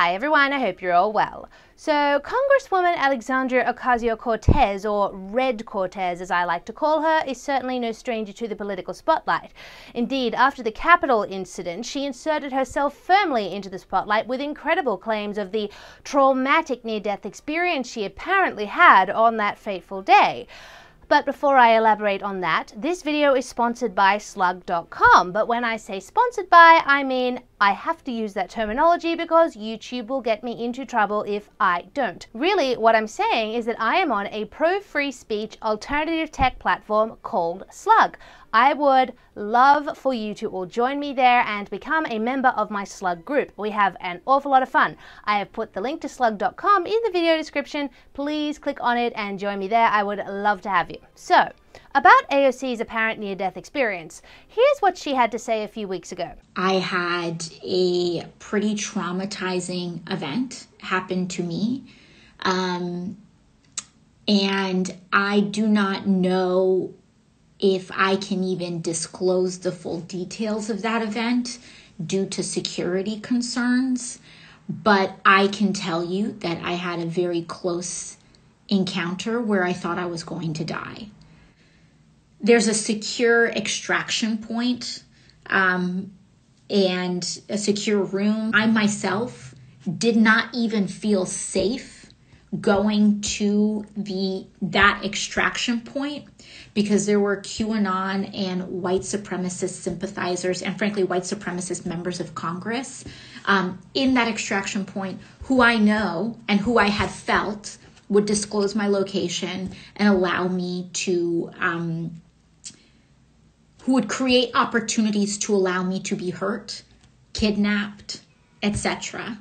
Hi everyone, I hope you're all well. So, Congresswoman Alexandria Ocasio Cortez, or Red Cortez as I like to call her, is certainly no stranger to the political spotlight. Indeed, after the Capitol incident, she inserted herself firmly into the spotlight with incredible claims of the traumatic near death experience she apparently had on that fateful day. But before I elaborate on that, this video is sponsored by slug.com. But when I say sponsored by, I mean I have to use that terminology because YouTube will get me into trouble if I don't. Really, what I'm saying is that I am on a pro free speech alternative tech platform called Slug. I would love for you to all join me there and become a member of my Slug group. We have an awful lot of fun. I have put the link to slug.com in the video description. Please click on it and join me there. I would love to have you. So, about AOC's apparent near death experience, here's what she had to say a few weeks ago. I had a pretty traumatizing event happen to me. Um, and I do not know if I can even disclose the full details of that event due to security concerns, but I can tell you that I had a very close encounter where I thought I was going to die. There's a secure extraction point, um, and a secure room. I myself did not even feel safe going to the that extraction point because there were QAnon and white supremacist sympathizers and frankly white supremacist members of Congress um, in that extraction point who I know and who I had felt would disclose my location and allow me to um, who would create opportunities to allow me to be hurt, kidnapped, etc.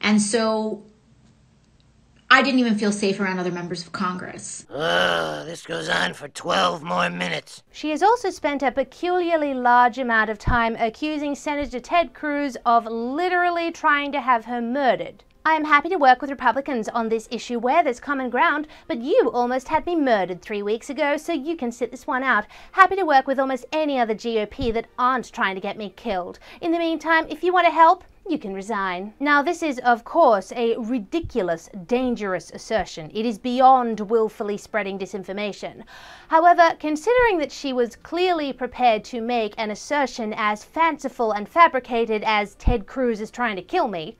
And so I didn't even feel safe around other members of Congress. Ugh, this goes on for 12 more minutes. She has also spent a peculiarly large amount of time accusing Senator Ted Cruz of literally trying to have her murdered. I am happy to work with Republicans on this issue where there's common ground, but you almost had me murdered three weeks ago, so you can sit this one out. Happy to work with almost any other GOP that aren't trying to get me killed. In the meantime, if you want to help, you can resign. Now, this is, of course, a ridiculous, dangerous assertion. It is beyond willfully spreading disinformation. However, considering that she was clearly prepared to make an assertion as fanciful and fabricated as Ted Cruz is trying to kill me,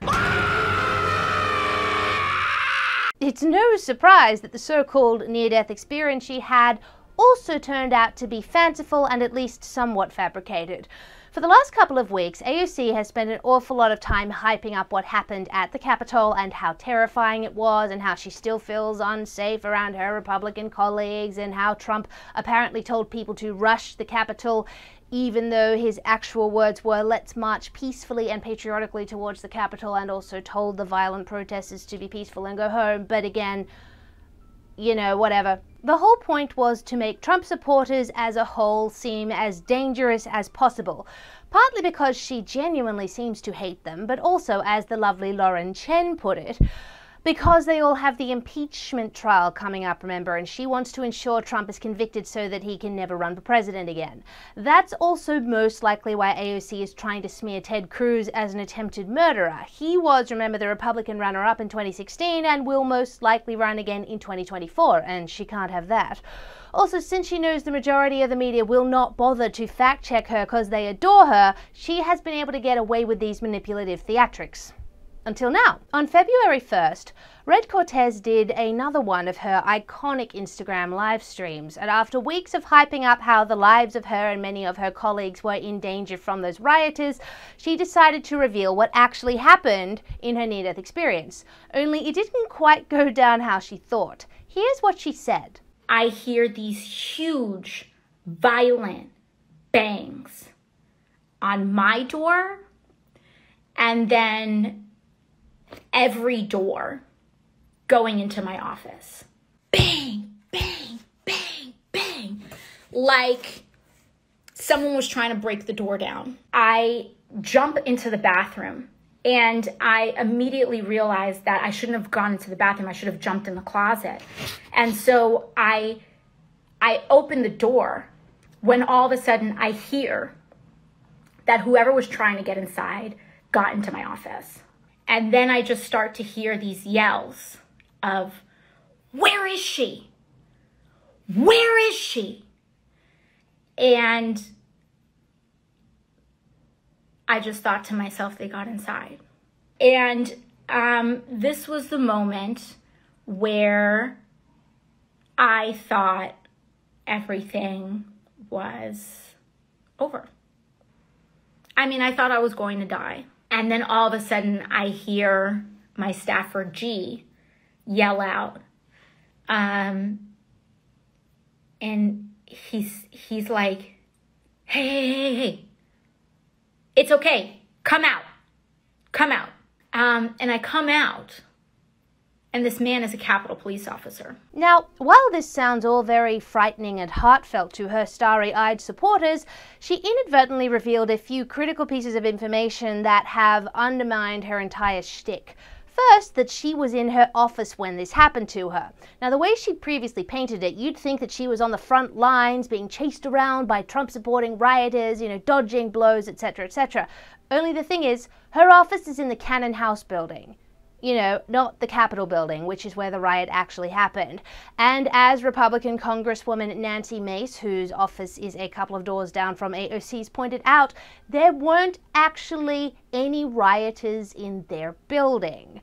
it's no surprise that the so called near death experience she had also turned out to be fanciful and at least somewhat fabricated. For the last couple of weeks, AOC has spent an awful lot of time hyping up what happened at the Capitol and how terrifying it was, and how she still feels unsafe around her Republican colleagues, and how Trump apparently told people to rush the Capitol even though his actual words were, let's march peacefully and patriotically towards the Capitol, and also told the violent protesters to be peaceful and go home. But again, you know, whatever. The whole point was to make Trump supporters as a whole seem as dangerous as possible, partly because she genuinely seems to hate them, but also, as the lovely Lauren Chen put it, because they all have the impeachment trial coming up, remember, and she wants to ensure Trump is convicted so that he can never run for president again. That's also most likely why AOC is trying to smear Ted Cruz as an attempted murderer. He was, remember, the Republican runner up in 2016 and will most likely run again in 2024, and she can't have that. Also, since she knows the majority of the media will not bother to fact check her because they adore her, she has been able to get away with these manipulative theatrics. Until now. On February 1st, Red Cortez did another one of her iconic Instagram live streams, and after weeks of hyping up how the lives of her and many of her colleagues were in danger from those rioters, she decided to reveal what actually happened in her near death experience. Only it didn't quite go down how she thought. Here's what she said I hear these huge, violent bangs on my door, and then every door going into my office. Bang, bang, bang, bang. Like someone was trying to break the door down. I jump into the bathroom and I immediately realized that I shouldn't have gone into the bathroom. I should have jumped in the closet. And so I I open the door when all of a sudden I hear that whoever was trying to get inside got into my office And then I just start to hear these yells of, Where is she? Where is she? And I just thought to myself, they got inside. And um, this was the moment where I thought everything was over. I mean, I thought I was going to die. And then all of a sudden, I hear my staffer G yell out. Um, and he's he's like, hey, hey, hey, hey, it's okay. Come out. Come out. Um, and I come out and this man is a Capitol police officer. Now, while this sounds all very frightening and heartfelt to her starry eyed supporters, she inadvertently revealed a few critical pieces of information that have undermined her entire shtick. First, that she was in her office when this happened to her. Now, the way she previously painted it, you'd think that she was on the front lines, being chased around by Trump supporting rioters, you know, dodging blows, etc., etc. Only the thing is, her office is in the Cannon House building you know, not the Capitol building, which is where the riot actually happened. And as Republican Congresswoman Nancy Mace, whose office is a couple of doors down from AOC's, pointed out, there weren't actually any rioters in their building.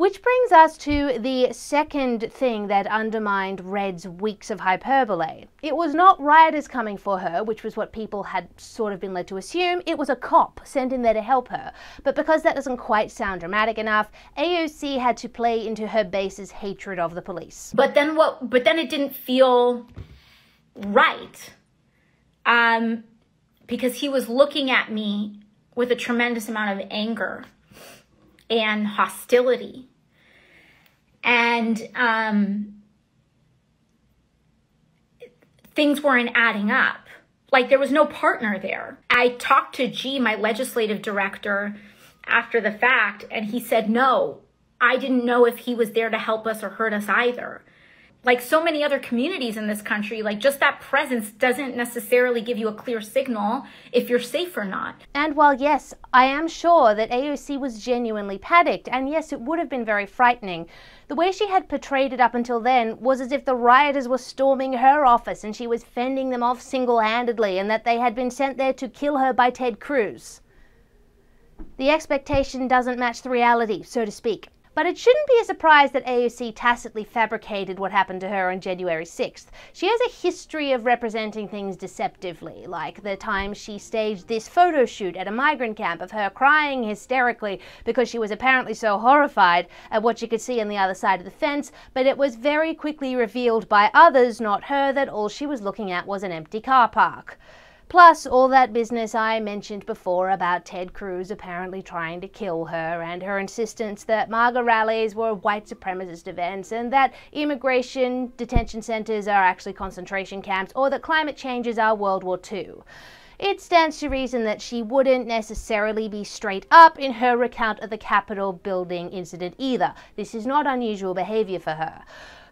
Which brings us to the second thing that undermined Red's weeks of hyperbole. It was not rioters coming for her, which was what people had sort of been led to assume. It was a cop sent in there to help her. But because that doesn't quite sound dramatic enough, AOC had to play into her base's hatred of the police. But then what? But then it didn't feel right, um, because he was looking at me with a tremendous amount of anger and hostility and um, things weren't adding up. Like there was no partner there. I talked to G, my legislative director, after the fact, and he said, no, I didn't know if he was there to help us or hurt us either like so many other communities in this country, like just that presence doesn't necessarily give you a clear signal if you're safe or not. And while, yes, I am sure that AOC was genuinely panicked, and yes, it would have been very frightening, the way she had portrayed it up until then was as if the rioters were storming her office and she was fending them off single handedly, and that they had been sent there to kill her by Ted Cruz. The expectation doesn't match the reality, so to speak. But it shouldn't be a surprise that AOC tacitly fabricated what happened to her on January 6th. She has a history of representing things deceptively, like the time she staged this photo shoot at a migrant camp of her crying hysterically because she was apparently so horrified at what she could see on the other side of the fence, but it was very quickly revealed by others, not her, that all she was looking at was an empty car park. Plus, all that business I mentioned before about Ted Cruz apparently trying to kill her, and her insistence that MAGA rallies were white supremacist events, and that immigration detention centers are actually concentration camps, or that climate changes are World War II. It stands to reason that she wouldn't necessarily be straight up in her recount of the Capitol building incident either. This is not unusual behavior for her.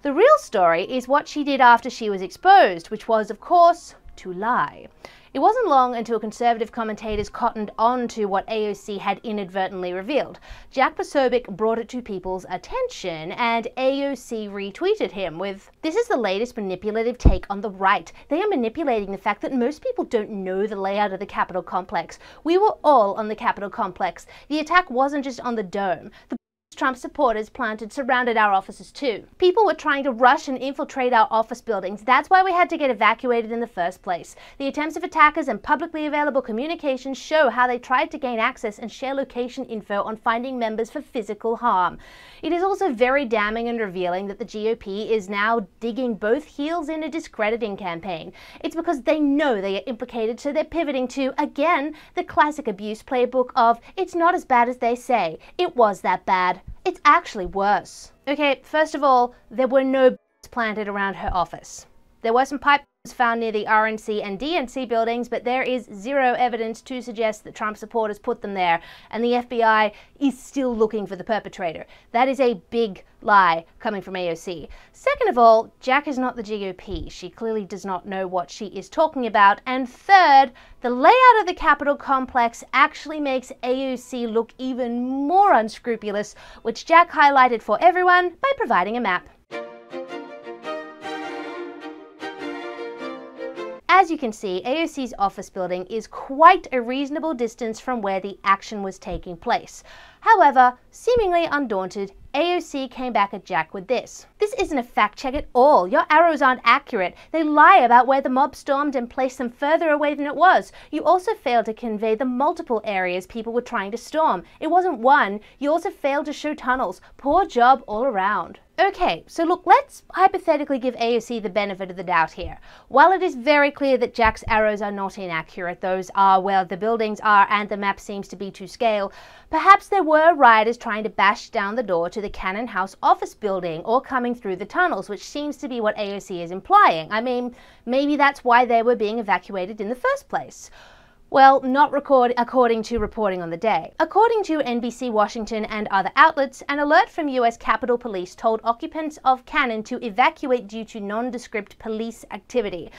The real story is what she did after she was exposed, which was, of course, to lie. It wasn't long until conservative commentators cottoned on to what AOC had inadvertently revealed. Jack Posobiec brought it to people's attention, and AOC retweeted him with, This is the latest manipulative take on the right. They are manipulating the fact that most people don't know the layout of the Capitol complex. We were all on the Capitol complex. The attack wasn't just on the dome. The Trump supporters planted surrounded our offices too. People were trying to rush and infiltrate our office buildings. That's why we had to get evacuated in the first place. The attempts of attackers and publicly available communications show how they tried to gain access and share location info on finding members for physical harm. It is also very damning and revealing that the GOP is now digging both heels in a discrediting campaign. It's because they know they are implicated, so they're pivoting to, again, the classic abuse playbook of it's not as bad as they say. It was that bad. It's actually worse. Okay, first of all, there were no planted around her office. There were some pipe found near the RNC and DNC buildings, but there is zero evidence to suggest that Trump supporters put them there, and the FBI is still looking for the perpetrator. That is a big lie coming from AOC. Second of all, Jack is not the GOP. She clearly does not know what she is talking about. And third, the layout of the Capitol complex actually makes AOC look even more unscrupulous, which Jack highlighted for everyone by providing a map. As you can see, AOC's office building is quite a reasonable distance from where the action was taking place. However, seemingly undaunted, AOC came back at Jack with this. This isn't a fact check at all. Your arrows aren't accurate. They lie about where the mob stormed and placed them further away than it was. You also failed to convey the multiple areas people were trying to storm. It wasn't one. You also failed to show tunnels. Poor job all around. Okay, so look, let's hypothetically give AOC the benefit of the doubt here. While it is very clear that Jack's arrows are not inaccurate, those are where the buildings are and the map seems to be to scale, perhaps there were rioters trying to bash down the door to the Cannon House office building or coming through the tunnels, which seems to be what AOC is implying. I mean, maybe that's why they were being evacuated in the first place. Well, not record according to reporting on the day. According to NBC Washington and other outlets, an alert from US Capitol Police told occupants of Cannon to evacuate due to nondescript police activity.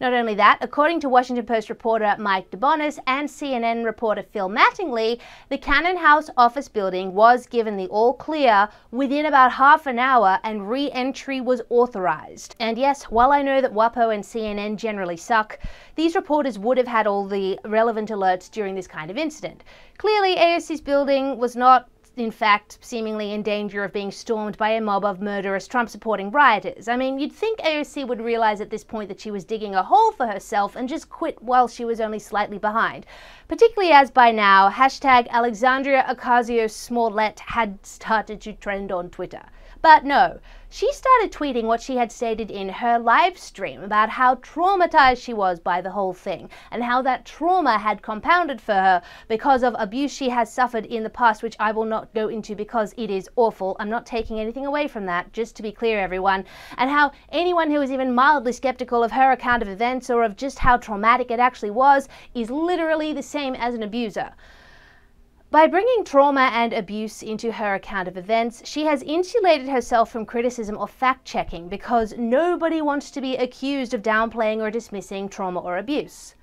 Not only that, according to Washington Post reporter Mike DeBonis and CNN reporter Phil Mattingly, the Cannon House office building was given the all clear within about half an hour and re entry was authorized. And yes, while I know that WAPO and CNN generally suck, these reporters would have had all the relevant alerts during this kind of incident. Clearly, AOC's building was not in fact, seemingly in danger of being stormed by a mob of murderous Trump supporting rioters. I mean, you'd think AOC would realize at this point that she was digging a hole for herself and just quit while she was only slightly behind. Particularly as by now, hashtag Alexandria Ocasio Smollett had started to trend on Twitter. But no, she started tweeting what she had stated in her live stream about how traumatized she was by the whole thing and how that trauma had compounded for her because of abuse she has suffered in the past, which I will not go into because it is awful. I'm not taking anything away from that, just to be clear, everyone. And how anyone who is even mildly skeptical of her account of events or of just how traumatic it actually was is literally the same as an abuser. By bringing trauma and abuse into her account of events, she has insulated herself from criticism or fact checking because nobody wants to be accused of downplaying or dismissing trauma or abuse.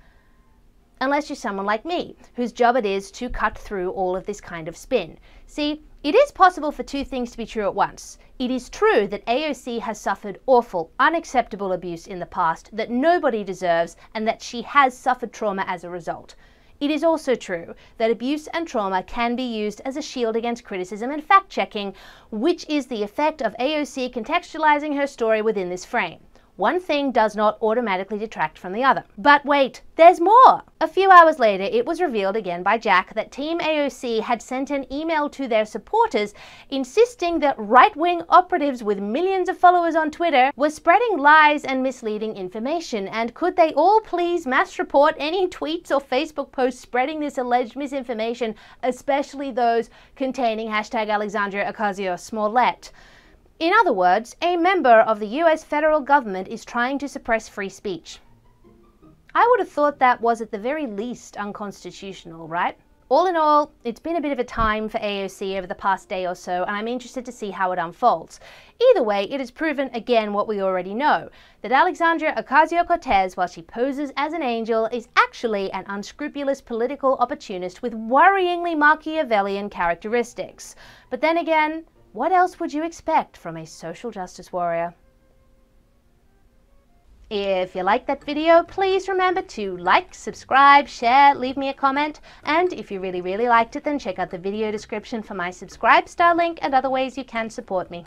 Unless you're someone like me, whose job it is to cut through all of this kind of spin. See, it is possible for two things to be true at once. It is true that AOC has suffered awful, unacceptable abuse in the past that nobody deserves and that she has suffered trauma as a result. It is also true that abuse and trauma can be used as a shield against criticism and fact checking, which is the effect of AOC contextualizing her story within this frame. One thing does not automatically detract from the other. But wait, there's more! A few hours later, it was revealed again by Jack that Team AOC had sent an email to their supporters insisting that right wing operatives with millions of followers on Twitter were spreading lies and misleading information. And could they all please mass report any tweets or Facebook posts spreading this alleged misinformation, especially those containing hashtag Alexandria Ocasio Smollett? In other words, a member of the US federal government is trying to suppress free speech. I would have thought that was at the very least unconstitutional, right? All in all, it's been a bit of a time for AOC over the past day or so, and I'm interested to see how it unfolds. Either way, it has proven again what we already know that Alexandria Ocasio Cortez, while she poses as an angel, is actually an unscrupulous political opportunist with worryingly Machiavellian characteristics. But then again, what else would you expect from a social justice warrior? If you liked that video, please remember to like, subscribe, share, leave me a comment, and if you really, really liked it, then check out the video description for my subscribe star link and other ways you can support me.